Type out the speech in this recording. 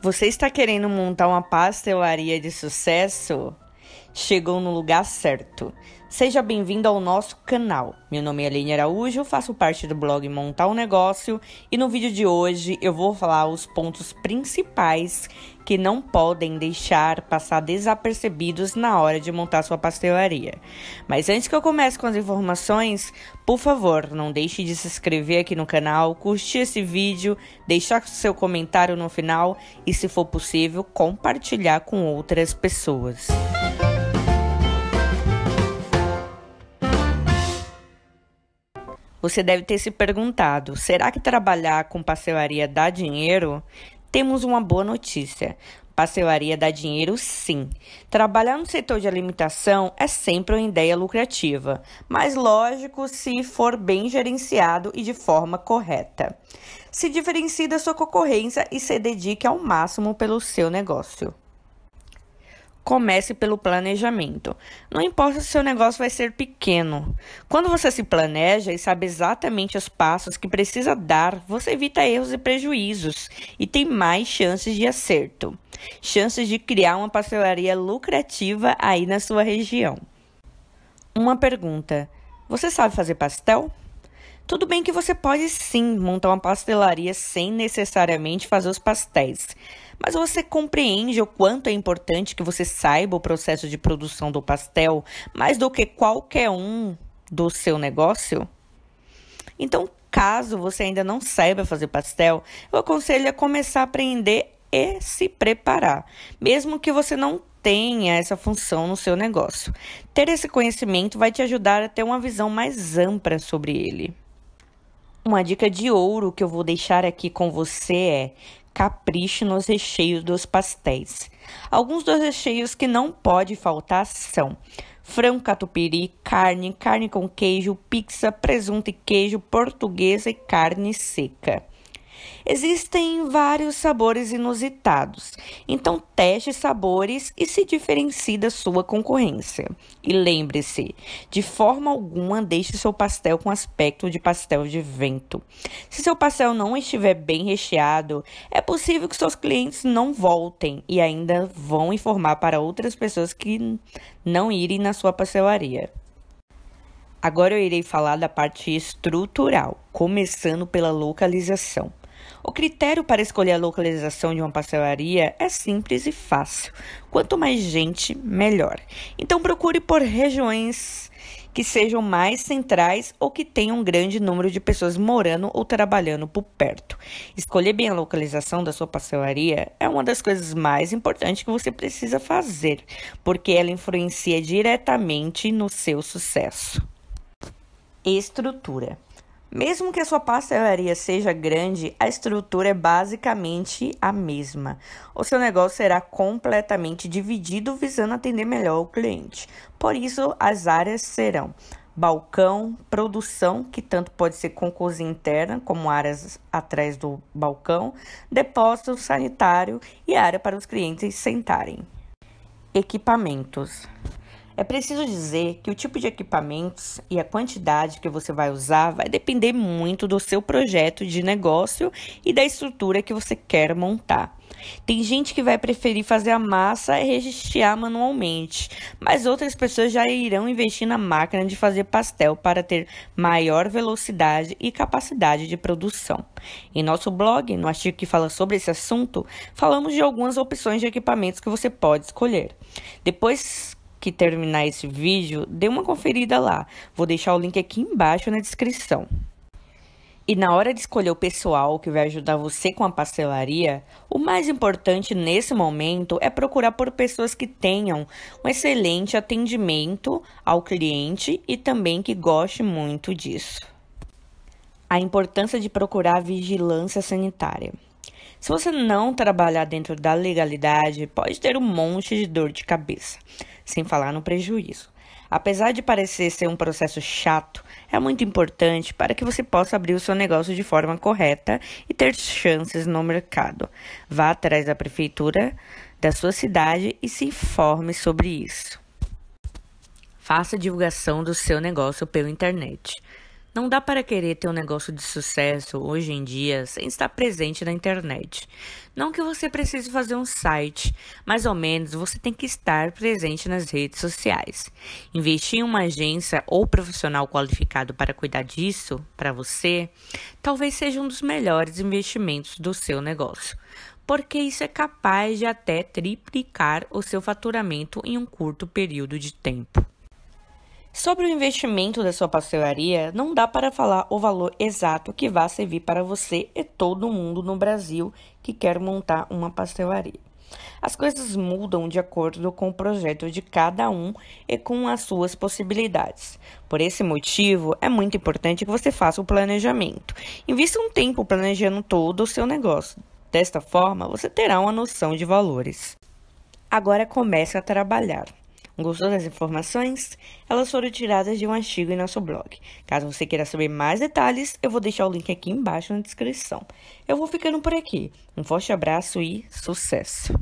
Você está querendo montar uma pastelaria de sucesso? Chegou no lugar certo. Seja bem-vindo ao nosso canal. Meu nome é Aline Araújo, faço parte do blog Montar um Negócio e no vídeo de hoje eu vou falar os pontos principais que não podem deixar passar desapercebidos na hora de montar sua pastelaria. Mas antes que eu comece com as informações, por favor, não deixe de se inscrever aqui no canal, curtir esse vídeo, deixar seu comentário no final e, se for possível, compartilhar com outras pessoas. Você deve ter se perguntado: será que trabalhar com pastelaria dá dinheiro? Temos uma boa notícia. Pastelaria dá dinheiro sim. Trabalhar no setor de alimentação é sempre uma ideia lucrativa, mas lógico se for bem gerenciado e de forma correta. Se diferencie da sua concorrência e se dedique ao máximo pelo seu negócio. Comece pelo planejamento. Não importa se seu negócio vai ser pequeno. Quando você se planeja e sabe exatamente os passos que precisa dar, você evita erros e prejuízos e tem mais chances de acerto. Chances de criar uma pastelaria lucrativa aí na sua região. Uma pergunta: Você sabe fazer pastel? Tudo bem que você pode sim montar uma pastelaria sem necessariamente fazer os pastéis. Mas você compreende o quanto é importante que você saiba o processo de produção do pastel mais do que qualquer um do seu negócio? Então, caso você ainda não saiba fazer pastel, eu aconselho a começar a aprender e se preparar, mesmo que você não tenha essa função no seu negócio. Ter esse conhecimento vai te ajudar a ter uma visão mais ampla sobre ele. Uma dica de ouro que eu vou deixar aqui com você é capricho nos recheios dos pastéis. Alguns dos recheios que não pode faltar são frango catupiry, carne, carne com queijo, pizza, presunto e queijo, portuguesa e carne seca. Existem vários sabores inusitados, então teste sabores e se diferencie da sua concorrência. E lembre-se, de forma alguma deixe seu pastel com aspecto de pastel de vento. Se seu pastel não estiver bem recheado, é possível que seus clientes não voltem e ainda vão informar para outras pessoas que não irem na sua pastelaria. Agora eu irei falar da parte estrutural, começando pela localização. O critério para escolher a localização de uma pastelaria é simples e fácil. Quanto mais gente, melhor. Então procure por regiões que sejam mais centrais ou que tenham um grande número de pessoas morando ou trabalhando por perto. Escolher bem a localização da sua pastelaria é uma das coisas mais importantes que você precisa fazer, porque ela influencia diretamente no seu sucesso. Estrutura. Mesmo que a sua pastelaria seja grande, a estrutura é basicamente a mesma. O seu negócio será completamente dividido visando atender melhor o cliente. Por isso, as áreas serão balcão, produção, que tanto pode ser com cozinha interna, como áreas atrás do balcão, depósito sanitário e área para os clientes sentarem. Equipamentos. É preciso dizer que o tipo de equipamentos e a quantidade que você vai usar vai depender muito do seu projeto de negócio e da estrutura que você quer montar. Tem gente que vai preferir fazer a massa e rechear manualmente, mas outras pessoas já irão investir na máquina de fazer pastel para ter maior velocidade e capacidade de produção. Em nosso blog, no artigo que fala sobre esse assunto, falamos de algumas opções de equipamentos que você pode escolher. Depois que terminar esse vídeo, dê uma conferida lá. Vou deixar o link aqui embaixo na descrição. E na hora de escolher o pessoal que vai ajudar você com a pastelaria, o mais importante nesse momento é procurar por pessoas que tenham um excelente atendimento ao cliente e também que goste muito disso. A importância de procurar vigilância sanitária. Se você não trabalhar dentro da legalidade, pode ter um monte de dor de cabeça sem falar no prejuízo. Apesar de parecer ser um processo chato, é muito importante para que você possa abrir o seu negócio de forma correta e ter chances no mercado. Vá atrás da prefeitura da sua cidade e se informe sobre isso. Faça divulgação do seu negócio pela internet. Não dá para querer ter um negócio de sucesso hoje em dia sem estar presente na internet. Não que você precise fazer um site, mais ou menos você tem que estar presente nas redes sociais. Investir em uma agência ou profissional qualificado para cuidar disso para você, talvez seja um dos melhores investimentos do seu negócio porque isso é capaz de até triplicar o seu faturamento em um curto período de tempo. Sobre o investimento da sua pastelaria, não dá para falar o valor exato que vai servir para você e todo mundo no Brasil que quer montar uma pastelaria. As coisas mudam de acordo com o projeto de cada um e com as suas possibilidades. Por esse motivo, é muito importante que você faça o planejamento. Invista um tempo planejando todo o seu negócio. Desta forma, você terá uma noção de valores. Agora comece a trabalhar. Gostou das informações? Elas foram tiradas de um artigo em nosso blog. Caso você queira saber mais detalhes, eu vou deixar o link aqui embaixo na descrição. Eu vou ficando por aqui. Um forte abraço e sucesso!